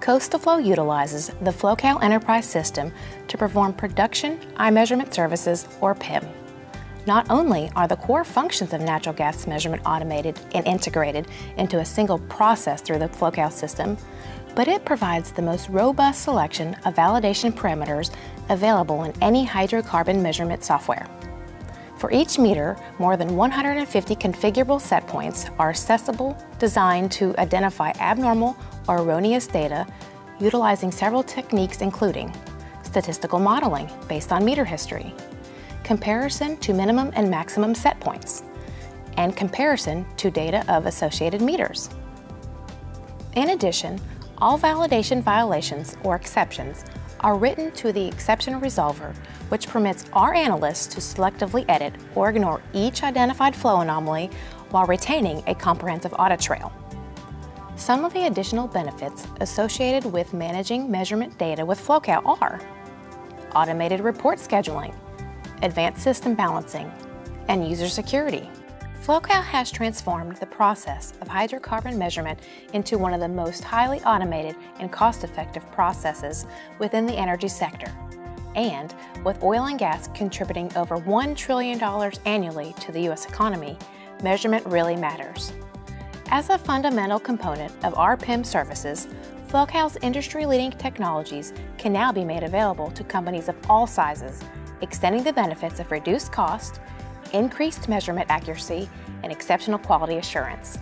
Coastal Flow utilizes the FlowCal Enterprise System to perform Production iMeasurement Services, or PIM. Not only are the core functions of natural gas measurement automated and integrated into a single process through the FlowCal system, but it provides the most robust selection of validation parameters available in any hydrocarbon measurement software. For each meter, more than 150 configurable set points are accessible, designed to identify abnormal or erroneous data utilizing several techniques including statistical modeling based on meter history, comparison to minimum and maximum set points, and comparison to data of associated meters. In addition, all validation violations or exceptions are written to the exception resolver, which permits our analysts to selectively edit or ignore each identified flow anomaly while retaining a comprehensive audit trail. Some of the additional benefits associated with managing measurement data with FlowCal are automated report scheduling, advanced system balancing, and user security. FlowCal has transformed the process of hydrocarbon measurement into one of the most highly automated and cost-effective processes within the energy sector. And with oil and gas contributing over $1 trillion annually to the U.S. economy, measurement really matters. As a fundamental component of our PIM services, FlowCal's industry-leading technologies can now be made available to companies of all sizes, extending the benefits of reduced cost, increased measurement accuracy, and exceptional quality assurance.